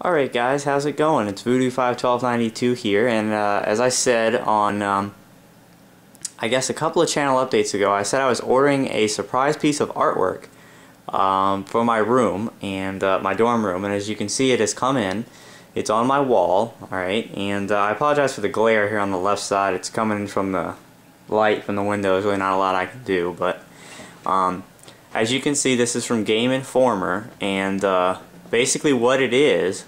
Alright guys, how's it going? It's Voodoo51292 here, and uh, as I said on, um, I guess a couple of channel updates ago, I said I was ordering a surprise piece of artwork um, for my room, and uh, my dorm room, and as you can see it has come in. It's on my wall, alright, and uh, I apologize for the glare here on the left side. It's coming from the light from the window. There's really not a lot I can do, but um, as you can see, this is from Game Informer, and uh, basically what it is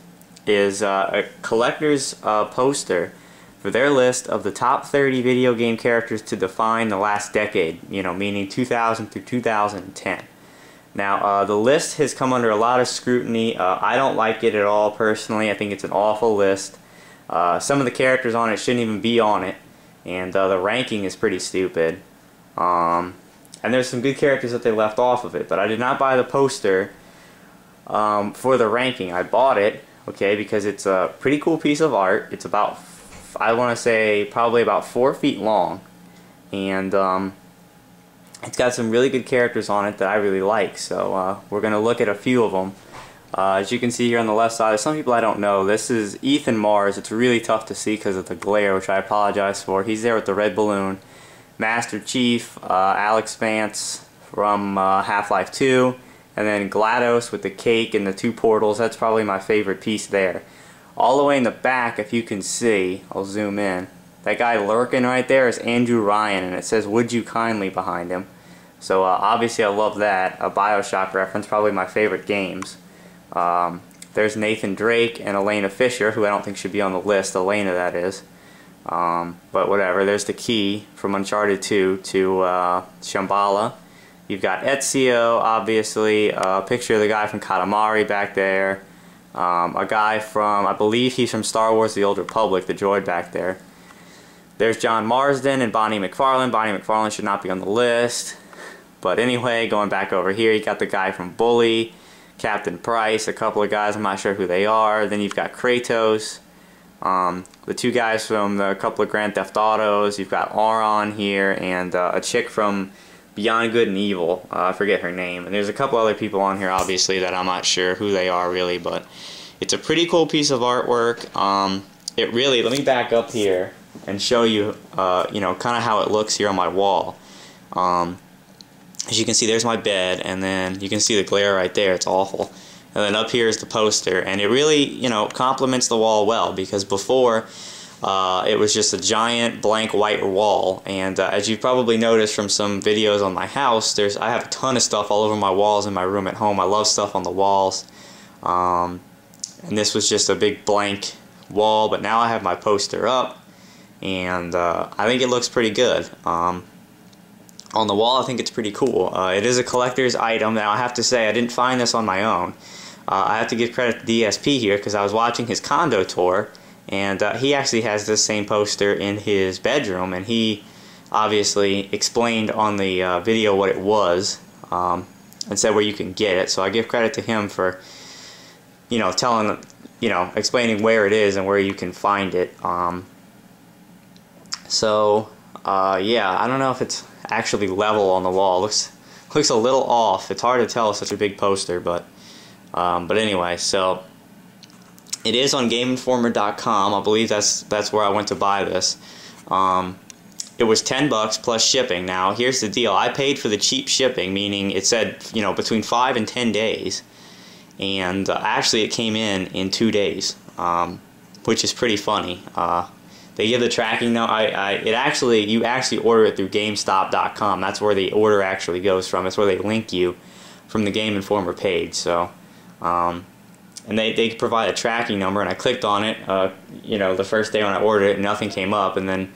is uh, a collector's uh, poster for their list of the top 30 video game characters to define the last decade, you know, meaning 2000 through 2010. Now, uh, the list has come under a lot of scrutiny. Uh, I don't like it at all personally. I think it's an awful list. Uh, some of the characters on it shouldn't even be on it, and uh, the ranking is pretty stupid. Um, and there's some good characters that they left off of it, but I did not buy the poster um, for the ranking. I bought it, okay, because it's a pretty cool piece of art. It's about, I want to say, probably about four feet long, and um, it's got some really good characters on it that I really like. So uh, we're going to look at a few of them. Uh, as you can see here on the left side, some people I don't know. This is Ethan Mars. It's really tough to see because of the glare, which I apologize for. He's there with the red balloon. Master Chief, uh, Alyx Vance from uh, Half-Life 2, and then GLaDOS with the cake and the two portals. That's probably my favorite piece there. All the way in the back, if you can see, I'll zoom in. That guy lurking right there is Andrew Ryan, and it says, Would You Kindly behind him. So uh, obviously I love that. A Bioshock reference, probably my favorite games. Um, there's Nathan Drake and Elena Fisher, who I don't think should be on the list. Elena, that is. Um, but whatever, there's the key from Uncharted 2 to uh, Shambhala. You've got Ezio, obviously, a picture of the guy from Katamari back there. Um, a guy from, I believe he's from Star Wars The Old Republic, the droid back there. There's John Marston and Bonnie MacFarlane. Bonnie MacFarlane should not be on the list. But anyway, going back over here, you got the guy from Bully, Captain Price, a couple of guys, I'm not sure who they are. Then you've got Kratos. Um, the two guys from the couple of Grand Theft Autos, you've got Auron here, and uh, a chick from Beyond Good and Evil. Uh, I forget her name. And there's a couple other people on here, obviously, that I'm not sure who they are really, but it's a pretty cool piece of artwork. Um, it really, let me back up here and show you, uh, you know, kind of how it looks here on my wall. Um, as you can see, there's my bed, and then you can see the glare right there. It's awful. And then up here is the poster, and it really, you know, complements the wall well because before uh, it was just a giant blank white wall. And uh, as you've probably noticed from some videos on my house, there's I have a ton of stuff all over my walls in my room at home. I love stuff on the walls. Um, and this was just a big blank wall, but now I have my poster up, and uh, I think it looks pretty good. Um, on the wall, I think it's pretty cool. Uh, it is a collector's item. Now, I have to say, I didn't find this on my own. Uh, I have to give credit to DSP here because I was watching his condo tour, and uh, he actually has this same poster in his bedroom, and he obviously explained on the uh, video what it was um, and said where you can get it. So I give credit to him for, you know, telling, you know, explaining where it is and where you can find it. Um, so, uh, yeah, I don't know if it's actually level on the wall. It looks looks a little off. It's hard to tell such a big poster, but um, but anyway, so it is on GameInformer.com. I believe that's that's where I went to buy this. Um, it was 10 bucks plus shipping. Now, here's the deal. I paid for the cheap shipping, meaning it said, you know, between 5 and 10 days. And uh, actually, it came in in two days, um, which is pretty funny. Uh, they give the tracking now. I, I, it actually, you actually order it through GameStop.com. That's where the order actually goes from. It's where they link you from the Game Informer page. So, um, and they, they provide a tracking number, and I clicked on it. Uh, you know, the first day when I ordered it, nothing came up, and then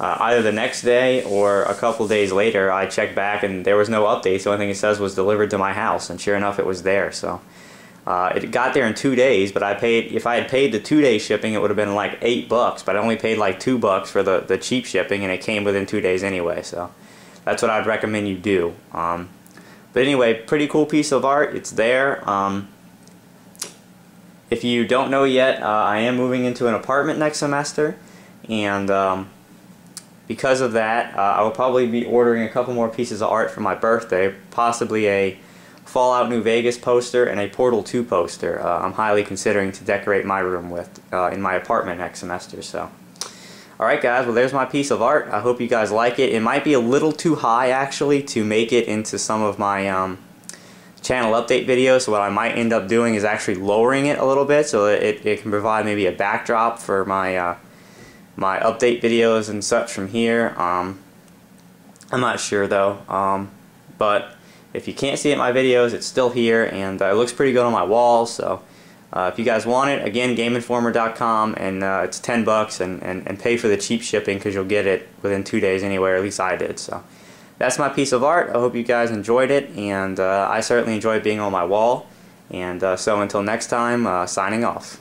uh, either the next day or a couple days later, I checked back, and there was no update. The only thing it says was delivered to my house, and sure enough, it was there. So. Uh, it got there in two days, but I paid. If I had paid the two-day shipping, it would have been like eight bucks. But I only paid like two bucks for the the cheap shipping, and it came within two days anyway. So that's what I'd recommend you do. Um, but anyway, pretty cool piece of art. It's there. Um, if you don't know yet, uh, I am moving into an apartment next semester, and um, because of that, uh, I will probably be ordering a couple more pieces of art for my birthday, possibly a Fallout New Vegas poster and a Portal 2 poster. Uh, I'm highly considering to decorate my room with uh, in my apartment next semester. So, alright guys, well there's my piece of art. I hope you guys like it. It might be a little too high actually to make it into some of my um, channel update video. So what I might end up doing is actually lowering it a little bit so that it, it can provide maybe a backdrop for my uh, my update videos and such from here. Um, I'm not sure though, um, but if you can't see it in my videos, it's still here and uh, it looks pretty good on my wall. So uh, if you guys want it, again, GameInformer.com and uh, it's 10 bucks and, and, and pay for the cheap shipping because you'll get it within two days anyway, at least I did. So that's my piece of art. I hope you guys enjoyed it and uh, I certainly enjoyed being on my wall. And uh, so until next time, uh, signing off.